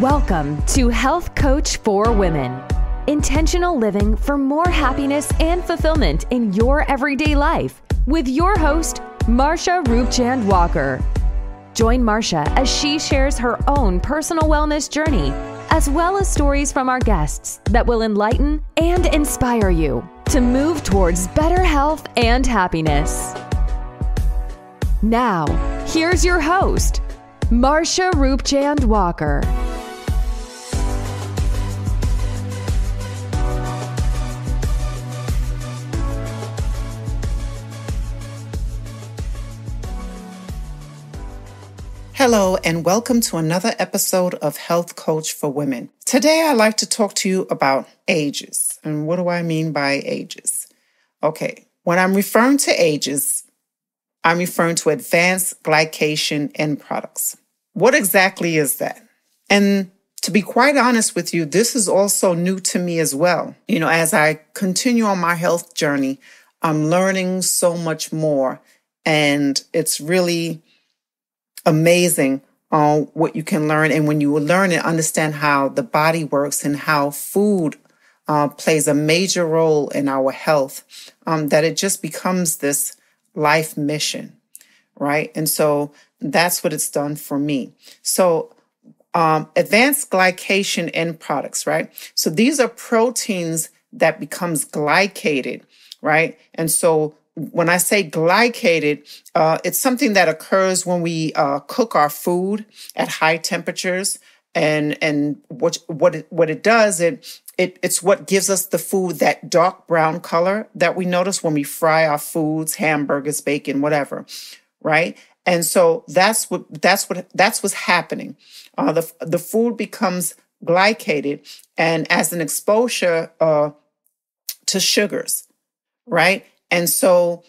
Welcome to Health Coach for Women. Intentional living for more happiness and fulfillment in your everyday life with your host, Marsha Roopchand Walker. Join Marsha as she shares her own personal wellness journey, as well as stories from our guests that will enlighten and inspire you to move towards better health and happiness. Now, here's your host, Marsha Roopchand Walker. Hello, and welcome to another episode of Health Coach for Women. Today, I'd like to talk to you about ages. And what do I mean by ages? Okay, when I'm referring to ages, I'm referring to advanced glycation end products. What exactly is that? And to be quite honest with you, this is also new to me as well. You know, as I continue on my health journey, I'm learning so much more. And it's really amazing on what you can learn. And when you learn and understand how the body works and how food uh, plays a major role in our health, um, that it just becomes this life mission, right? And so that's what it's done for me. So, um, advanced glycation end products, right? So these are proteins that becomes glycated, right? And so when I say glycated, uh, it's something that occurs when we uh, cook our food at high temperatures. And and what what it, what it does it it it's what gives us the food that dark brown color that we notice when we fry our foods, hamburgers, bacon, whatever, right? And so that's what that's what that's what's happening. Uh, the the food becomes glycated, and as an exposure uh, to sugars, right? And so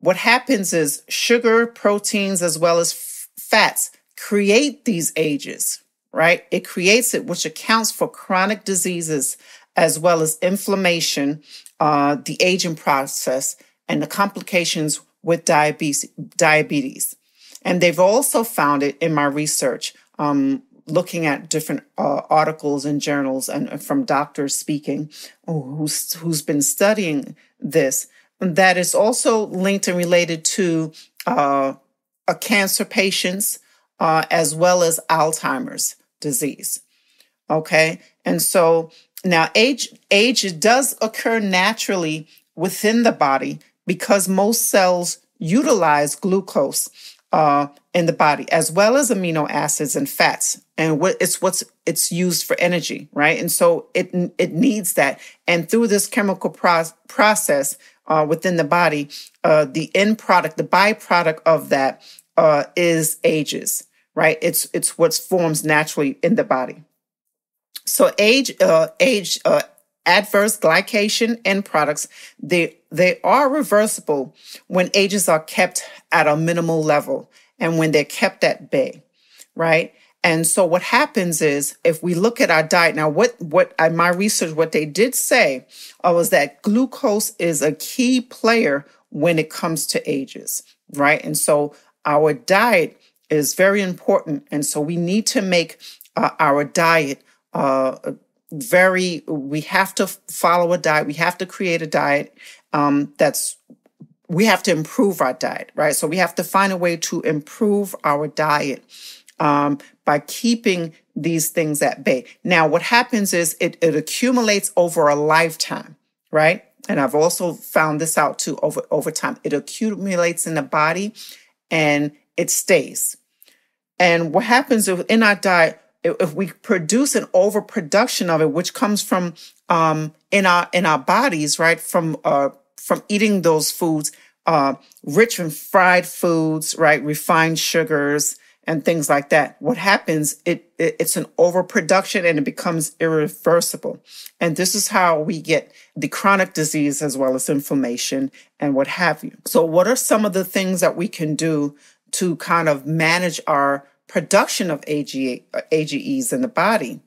what happens is sugar, proteins, as well as f- fats create these ages, right? It creates it, which accounts for chronic diseases as well as inflammation, uh, the aging process, and the complications with diabetes. diabetes. And they've also found it in my research, um, looking at different uh, articles and journals and from doctors speaking who's, who's been studying this that is also linked and related to uh, cancer patients uh, as well as Alzheimer's disease. Okay, and so now age age does occur naturally within the body because most cells utilize glucose uh, in the body as well as amino acids and fats and what it's what's it's used for energy right? And so it it needs that. And through this chemical pro- process uh, within the body, uh, the end product, the byproduct of that uh, is ages, right? It's it's what forms naturally in the body. So age, uh, age, uh, adverse glycation end products, they they are reversible when ages are kept at a minimal level and when they're kept at bay, right? And so what happens is if we look at our diet now, what, what my research, what they did say uh, was that glucose is a key player when it comes to ages, right? And so our diet is very important. And so we need to make uh, our diet uh, very, we have to follow a diet. We have to create a diet um, that's we have to improve our diet, right? So we have to find a way to improve our diet um, by keeping these things at bay. Now, what happens is it, it accumulates over a lifetime, right? And I've also found this out too over, over time. It accumulates in the body and it stays. And what happens if, in our diet, if we produce an overproduction of it, which comes from um, in our in our bodies, right, from uh, from eating those foods, uh, rich in fried foods, right, refined sugars, and things like that. What happens, it, it, it's an overproduction and it becomes irreversible. And this is how we get the chronic disease as well as inflammation and what have you. So what are some of the things that we can do to kind of manage our production of AGE, AGEs in the body?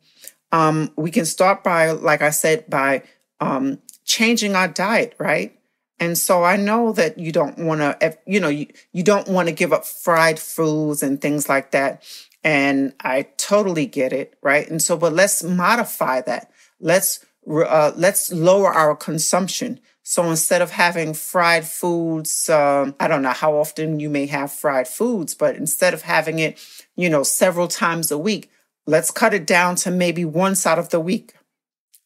Um, we can start by, like I said, by um, changing our diet, right? And so I know that you don't want to, you know, you, you don't want to give up fried foods and things like that. And I totally get it, right? And so, but let's modify that. Let's uh, let's lower our consumption. So instead of having fried foods, um, I don't know how often you may have fried foods, but instead of having it, you know, several times a week, let's cut it down to maybe once out of the week,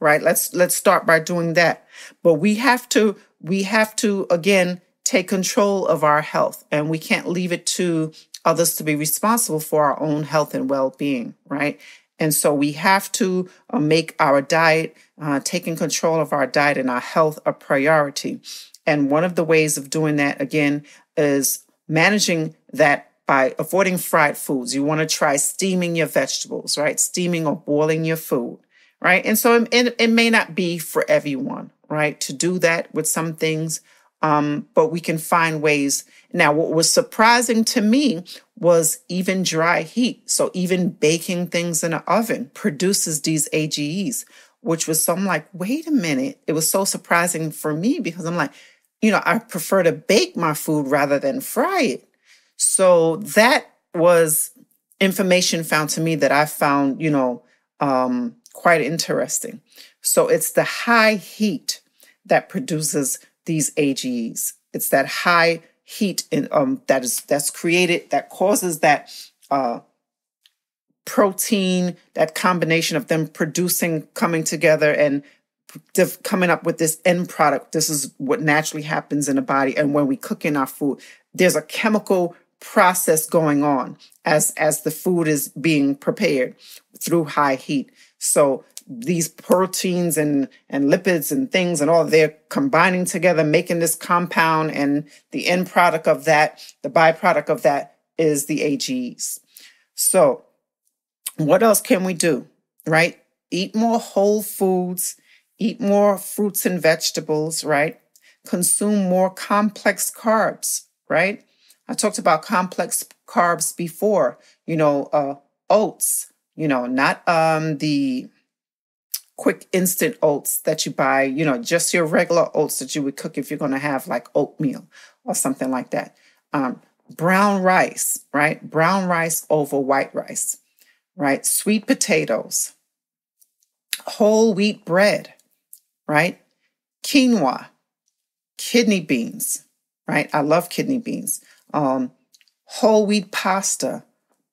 right? Let's let's start by doing that. But we have to we have to again take control of our health, and we can't leave it to others to be responsible for our own health and well-being, right? And so we have to uh, make our diet, uh, taking control of our diet and our health a priority. And one of the ways of doing that, again, is managing that by avoiding fried foods. You want to try steaming your vegetables, right? Steaming or boiling your food, right? And so it, it may not be for everyone, right? To do that with some things, um, but we can find ways. Now, what was surprising to me was even dry heat. So even baking things in an oven produces these AGEs, which was so I'm like, wait a minute. It was so surprising for me because I'm like, you know, I prefer to bake my food rather than fry it. So that was information found to me that I found, you know, um, quite interesting. So it's the high heat that produces these AGEs. It's that high heat in, um, that is that's created that causes that uh, protein, that combination of them producing, coming together, and coming up with this end product. This is what naturally happens in the body, and when we cook in our food, there's a chemical process going on as as the food is being prepared through high heat. So these proteins and, and lipids and things and all they're combining together, making this compound. And the end product of that, the byproduct of that is the AGEs. So what else can we do? Right? Eat more whole foods, eat more fruits and vegetables, right? Consume more complex carbs, right? I talked about complex carbs before, you know, uh, oats, you know, not um, the quick instant oats that you buy, you know, just your regular oats that you would cook if you're going to have like oatmeal or something like that. Um, brown rice, right? Brown rice over white rice, right? Sweet potatoes, whole wheat bread, right? Quinoa, kidney beans, right? I love kidney beans. Um, whole wheat pasta,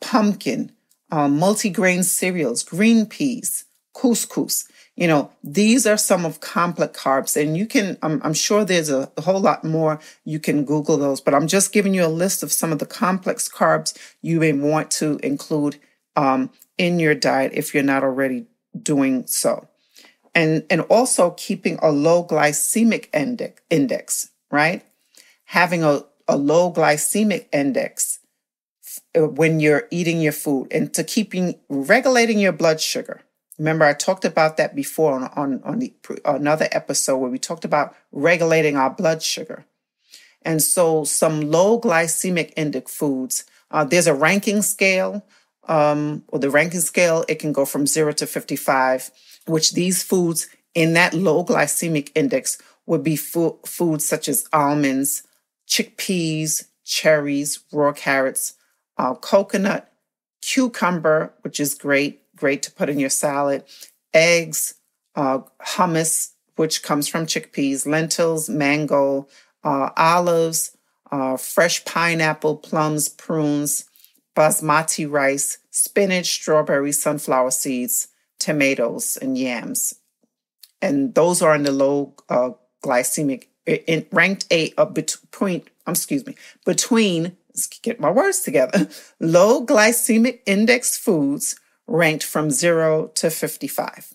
pumpkin, um, multigrain cereals, green peas, couscous. You know, these are some of complex carbs, and you can, I'm, I'm sure there's a, whole lot more. You can Google those, but I'm just giving you a list of some of the complex carbs you may want to include um, in your diet if you're not already doing so. And, and also keeping a low glycemic index, index right? Having a, a low glycemic index uh, when you're eating your food and to keeping regulating your blood sugar Remember, I talked about that before on, on, on the, another episode where we talked about regulating our blood sugar. And so, some low glycemic index foods, uh, there's a ranking scale, um, or the ranking scale, it can go from zero to 55, which these foods in that low glycemic index would be fo- foods such as almonds, chickpeas, cherries, raw carrots, uh, coconut, cucumber, which is great, great to put in your salad, eggs, uh, hummus, which comes from chickpeas, lentils, mango, uh, olives, uh, fresh pineapple, plums, prunes, basmati rice, spinach, strawberries, sunflower seeds, tomatoes, and yams. And those are in the low uh, glycemic, in, ranked eight between, um, excuse me, between, let's get my words together, low glycemic index foods ranked from 0 to 55.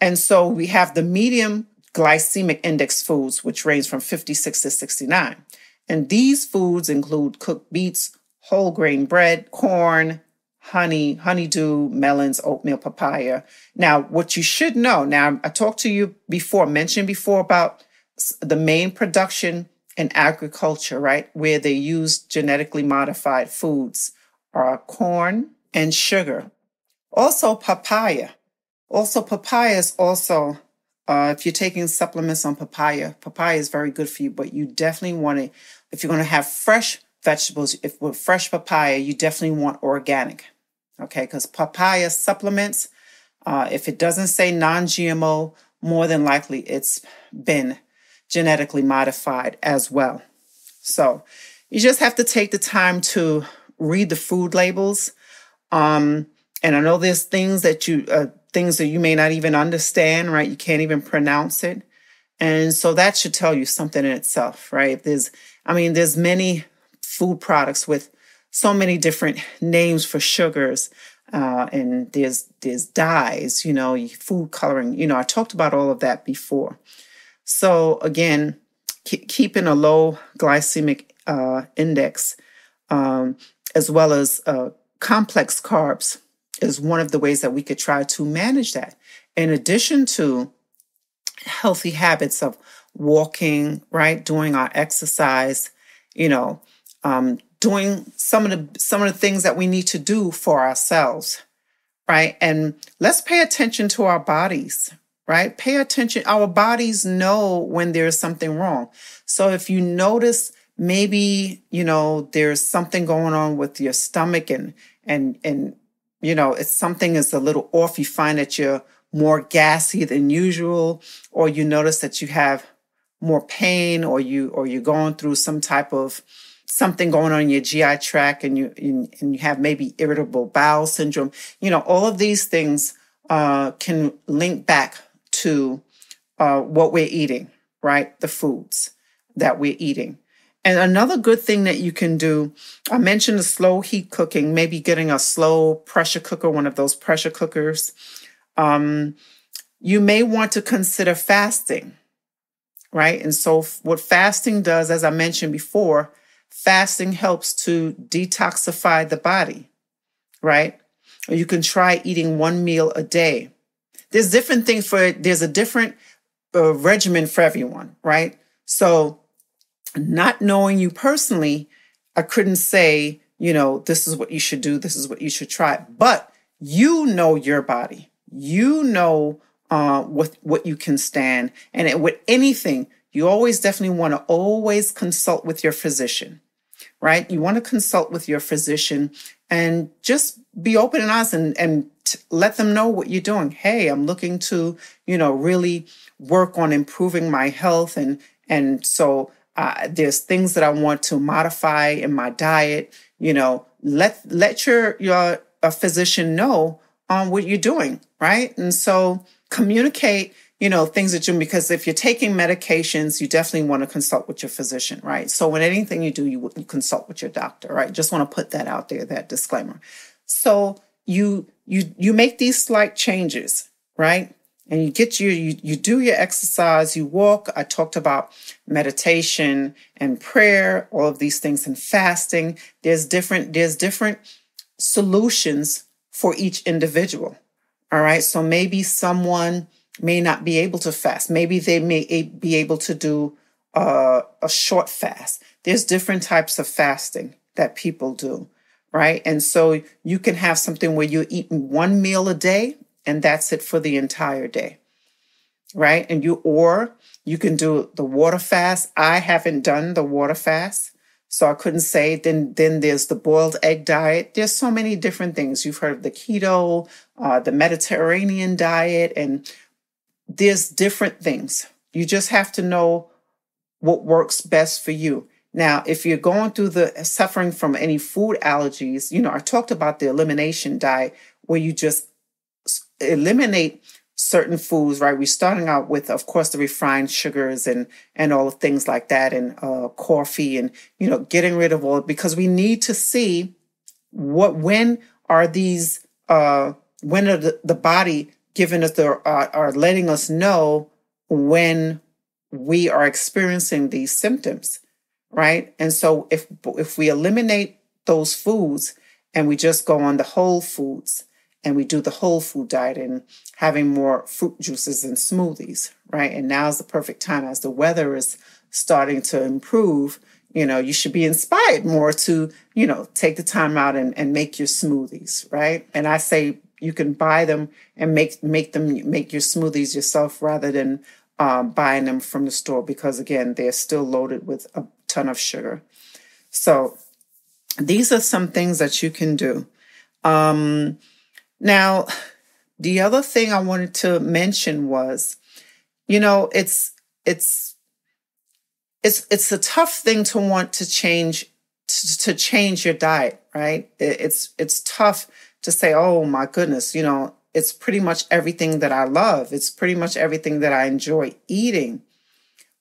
And so we have the medium glycemic index foods, which range from 56 to 69. And these foods include cooked beets, whole grain bread, corn, honey, honeydew, melons, oatmeal, papaya. Now, what you should know now, I talked to you before, mentioned before about the main production in agriculture, right? Where they use genetically modified foods are corn and sugar. Also, papaya. Also, papaya is also, uh, if you're taking supplements on papaya, papaya is very good for you, but you definitely want it, if you're going to have fresh vegetables, if with fresh papaya, you definitely want organic. Okay, because papaya supplements, uh, if it doesn't say non GMO, more than likely it's been genetically modified as well. So you just have to take the time to read the food labels. Um, and I know there's things that you, uh, things that you may not even understand, right? You can't even pronounce it. And so that should tell you something in itself, right? There's, I mean, there's many food products with so many different names for sugars. Uh, and there's there's dyes, you know, food coloring. You know, I talked about all of that before. So again, keep, keeping a low glycemic uh, index, um, as well as uh, complex carbs, is one of the ways that we could try to manage that. In addition to healthy habits of walking, right, doing our exercise, you know, um, doing some of the some of the things that we need to do for ourselves, right? And let's pay attention to our bodies, right? Pay attention. Our bodies know when there's something wrong. So if you notice maybe, you know, there's something going on with your stomach and and and you know, it's something is a little off, you find that you're more gassy than usual, or you notice that you have more pain or you or you're going through some type of something going on in your GI tract and you and you have maybe irritable bowel syndrome, you know, all of these things uh, can link back to uh, what we're eating, right? The foods that we're eating. And another good thing that you can do, I mentioned the slow heat cooking, maybe getting a slow pressure cooker, one of those pressure cookers. Um, you may want to consider fasting, right? And so, what fasting does, as I mentioned before, fasting helps to detoxify the body, right? Or you can try eating one meal a day. There's different things for it, there's a different uh, regimen for everyone, right? So, not knowing you personally, I couldn't say, you know, this is what you should do, this is what you should try. But you know your body, you know uh, what what you can stand, and it, with anything, you always definitely want to always consult with your physician, right? You want to consult with your physician and just be open and honest and, and t- let them know what you're doing. Hey, I'm looking to, you know, really work on improving my health. And, and so uh, there's things that I want to modify in my diet. You know, let, let your, your a physician know on what you're doing, right? And so communicate you know, things that you, because if you're taking medications, you definitely want to consult with your physician, right? So when anything you do, you, you consult with your doctor, right? Just want to put that out there, that disclaimer. So you, you, you make these slight changes, right? And you get you, you do your exercise, you walk. I talked about meditation and prayer, all of these things and fasting. There's different, there's different solutions for each individual. All right. So maybe someone, may not be able to fast. Maybe they may be able to do a, a short fast. There's different types of fasting that people do, right? And so you can have something where you're eating one meal a day and that's it for the entire day, right? And you, or you can do the water fast. I haven't done the water fast. So I couldn't say. Then, then there's the boiled egg diet. There's so many different things. You've heard of the keto, uh, the Mediterranean diet, and there's different things. You just have to know what works best for you. Now, if you're going through the suffering from any food allergies, you know, I talked about the elimination diet where you just eliminate certain foods, right? We're starting out with, of course, the refined sugars and and all the things like that, and uh, coffee, and you know, getting rid of all because we need to see what when are these uh, when are the, the body giving us the uh, are letting us know when we are experiencing these symptoms right and so if if we eliminate those foods and we just go on the whole foods and we do the whole food diet and having more fruit juices and smoothies right? And now is the perfect time as the weather is starting to improve you know you should be inspired more to you know take the time out and, and make your smoothies right? And i say you can buy them and make make them make your smoothies yourself rather than um, buying them from the store because again they're still loaded with a ton of sugar. So these are some things that you can do. Um, now, the other thing I wanted to mention was, you know, it's it's it's it's a tough thing to want to change to, to change your diet, right? It's it's tough to say, oh my goodness, you know, it's pretty much everything that I love. It's pretty much everything that I enjoy eating.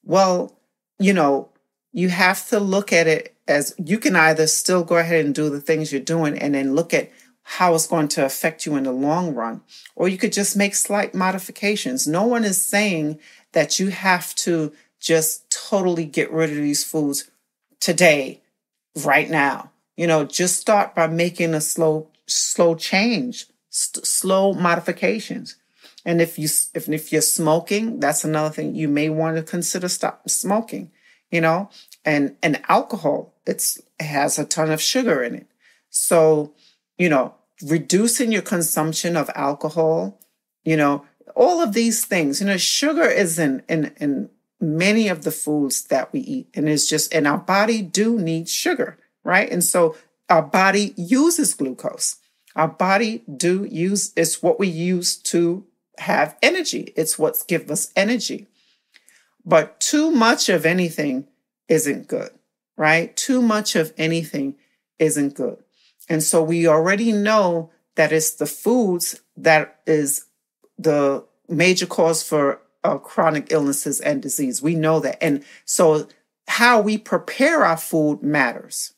Well, you know, you have to look at it as you can either still go ahead and do the things you're doing and then look at how it's going to affect you in the long run, or you could just make slight modifications. No one is saying that you have to just totally get rid of these foods today, right now. You know, just start by making a slow, slow change, st- slow modifications. And if you if if you're smoking, that's another thing you may want to consider stop smoking. You know, and and alcohol, it's it has a ton of sugar in it. So, you know, reducing your consumption of alcohol, you know, all of these things. You know, sugar is in in in many of the foods that we eat, and it's just and our body do need sugar, right? And so our body uses glucose. Our body do use it's what we use to have energy. It's what give us energy. But too much of anything isn't good, right? Too much of anything isn't good. And so we already know that it's the foods that is the major cause for uh, chronic illnesses and disease. We know that. And so how we prepare our food matters.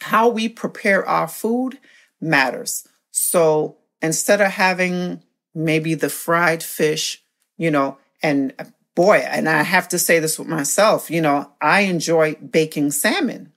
How we prepare our food matters. So instead of having maybe the fried fish, you know, and boy, and I have to say this with myself, you know, I enjoy baking salmon.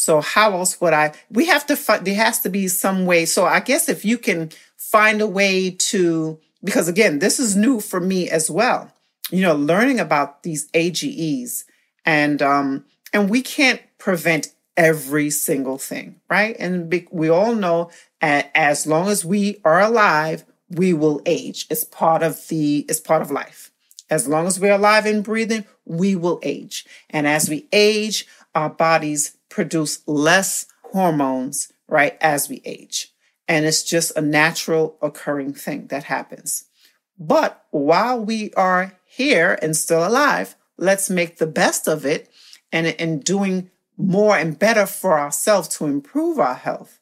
So how else would I? We have to find, there has to be some way. So I guess if you can find a way to, because again, this is new for me as well, you know, learning about these AGEs and, um, and we can't prevent every single thing, right? And we all know as long as we are alive, we will age. It's part of the, it's part of life. As long as we're alive and breathing, we will age. And as we age, our bodies produce less hormones, right, as we age. And it's just a natural occurring thing that happens. But while we are here and still alive, let's make the best of it and in doing more and better for ourselves to improve our health.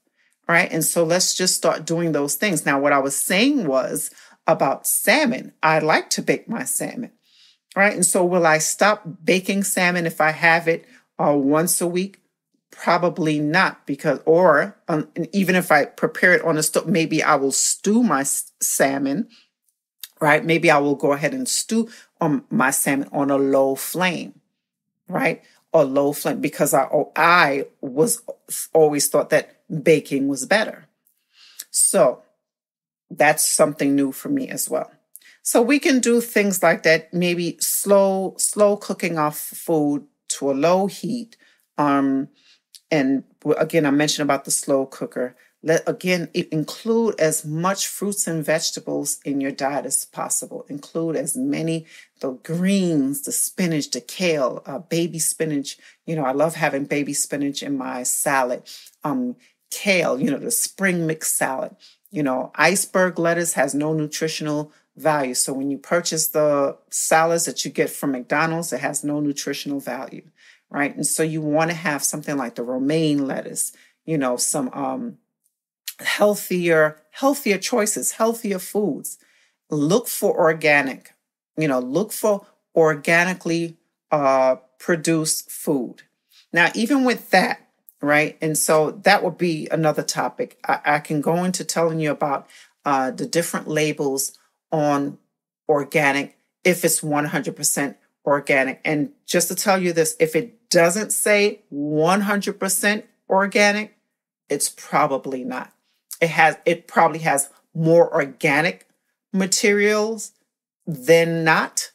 Right. And so let's just start doing those things. Now, what I was saying was about salmon. I like to bake my salmon. Right. And so will I stop baking salmon if I have it uh, once a week? Probably not because, or um, even if I prepare it on a stove, maybe I will stew my salmon, right? Maybe I will go ahead and stew on my salmon on a low flame, right? Or low flame because I, I was always thought that baking was better. So that's something new for me as well. So we can do things like that, maybe slow, slow cooking off food to a low heat. Um, and again, I mentioned about the slow cooker. Let again include as much fruits and vegetables in your diet as possible. Include as many the greens, the spinach, the kale, uh, baby spinach. You know, I love having baby spinach in my salad. Um, kale, you know, the spring mix salad. You know, iceberg lettuce has no nutritional value. So when you purchase the salads that you get from McDonald's, it has no nutritional value right? And so you want to have something like the romaine lettuce, you know, some um, healthier, healthier choices, healthier foods. Look for organic, you know, look for organically uh, produced food. Now, even with that, right? And so that would be another topic. I, I can go into telling you about uh, the different labels on organic if it's 100% organic. And just to tell you this, if it doesn't say 100% organic, it's probably not. It has, it probably has more organic materials than not.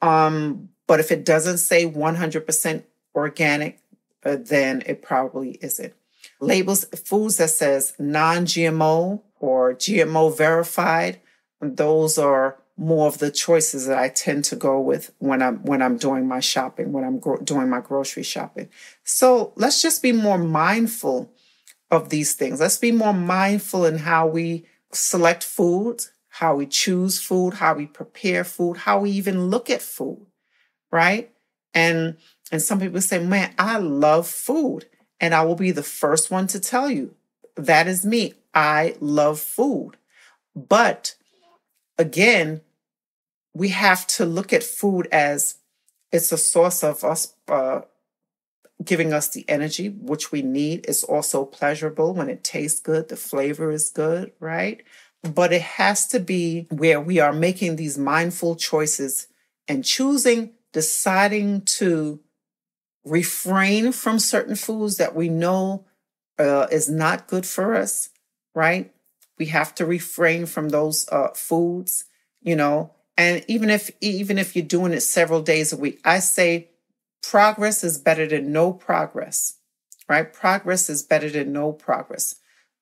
Um, but if it doesn't say 100% organic, uh, then it probably isn't. Labels foods that says non-GMO or GMO verified, those are more of the choices that I tend to go with when I'm when I'm doing my shopping, when I'm gro- doing my grocery shopping. So let's just be more mindful of these things. Let's be more mindful in how we select food, how we choose food, how we prepare food, how we even look at food, right? And and some people say, "Man, I love food." And I will be the first one to tell you, that is me. I love food. But again, we have to look at food as it's a source of us uh, giving us the energy which we need. It's also pleasurable when it tastes good, the flavor is good, right? But it has to be where we are making these mindful choices and choosing, deciding to refrain from certain foods that we know uh, is not good for us, right? We have to refrain from those uh, foods, you know. And even if even if you're doing it several days a week, I say progress is better than no progress, right? Progress is better than no progress.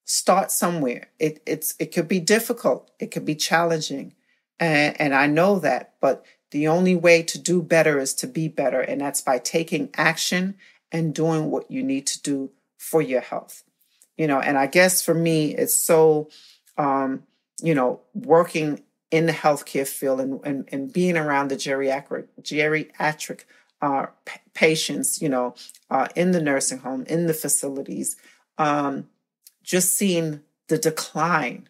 Start somewhere. It it's it could be difficult. It could be challenging, and, and I know that. But the only way to do better is to be better, and that's by taking action and doing what you need to do for your health. You know, and I guess for me, it's so, um, you know, working in the healthcare field and, and, and being around the geriatric, geriatric uh, p- patients, you know, uh, in the nursing home, in the facilities, um, just seeing the decline,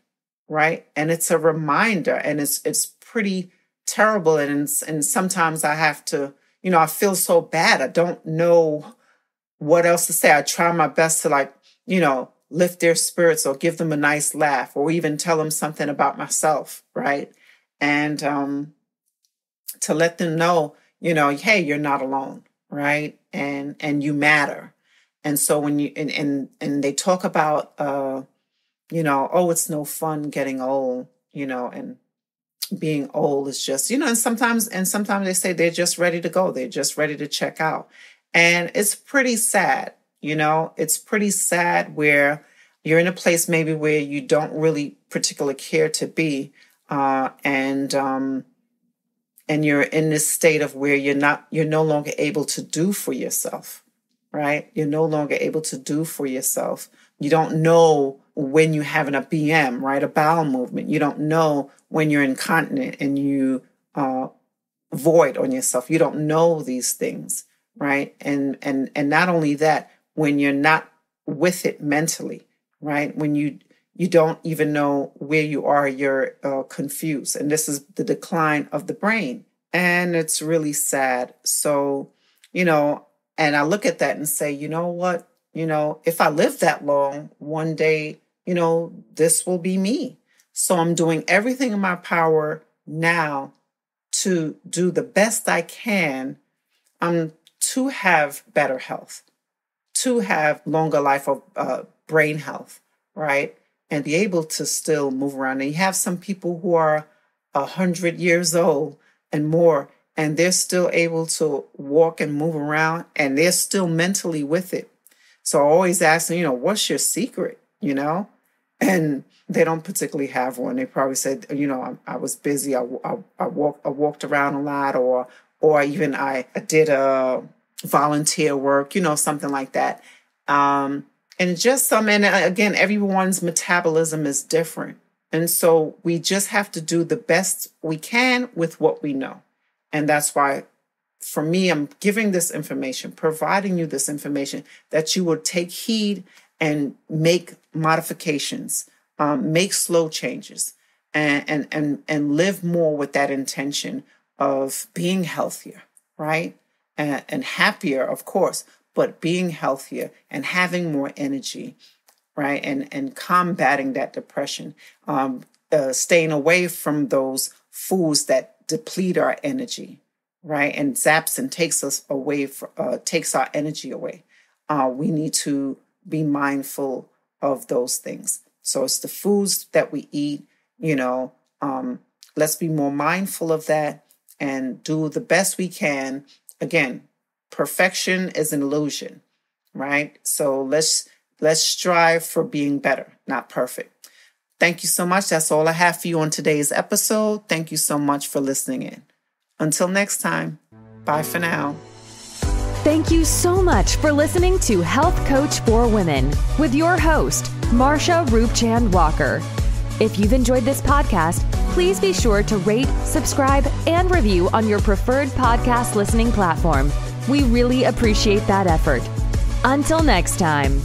right? And it's a reminder, and it's it's pretty terrible, and and sometimes I have to, you know, I feel so bad. I don't know what else to say. I try my best to like, you know, lift their spirits or give them a nice laugh or even tell them something about myself, right? And um, to let them know, you know, hey, you're not alone, right? And and you matter. And so when you and and, and they talk about uh, you know, oh, it's no fun getting old, you know, and being old is just, you know, and sometimes and sometimes they say they're just ready to go. They're just ready to check out. And it's pretty sad, you know, it's pretty sad where you're in a place maybe where you don't really particularly care to be. Uh, and um, and you're in this state of where you're not you're no longer able to do for yourself right? You're no longer able to do for yourself. You don't know when you're having a bm right? A bowel movement. You don't know when you're incontinent and you uh, void on yourself. You don't know these things right? And and and not only that when you're not with it mentally right when you you don't even know where you are, you're uh, confused. And this is the decline of the brain. And it's really sad. So, you know, and I look at that and say, you know what? You know, if I live that long, one day, you know, this will be me. So I'm doing everything in my power now to do the best I can um, to have better health, to have longer life of uh, brain health, right? and be able to still move around. And you have some people who are a hundred years old and more, and they're still able to walk and move around, and they're still mentally with it. So I always ask them, you know, what's your secret? You know, and they don't particularly have one. They probably said, you know, I, I was busy. I, I, I walked I walked around a lot, or or even I, I did a volunteer work, you know, something like that. Um, and just some and uh, again everyone's metabolism is different. And so we just have to do the best we can with what we know. And that's why for me i'm giving this information providing you this information that you will take heed and make modifications um, make slow changes and, and and and live more with that intention of being healthier right and, and happier of course but being healthier and having more energy, right? And and combating that depression, um, uh, staying away from those foods that deplete our energy, right? And zaps and takes us away, for, uh, takes our energy away. Uh, we need to be mindful of those things. So it's the foods that we eat, you know. Um, let's be more mindful of that and do the best we can. Again, perfection is an illusion, right? So let's let's strive for being better, not perfect. Thank you so much. That's all I have for you on today's episode. Thank you so much for listening in. Until next time, bye for now. Thank you so much for listening to Health Coach for Women with your host, Marsha Roopchand Walker. If you've enjoyed this podcast, please be sure to rate, subscribe, and review on your preferred podcast listening platform. We really appreciate that effort. Until next time.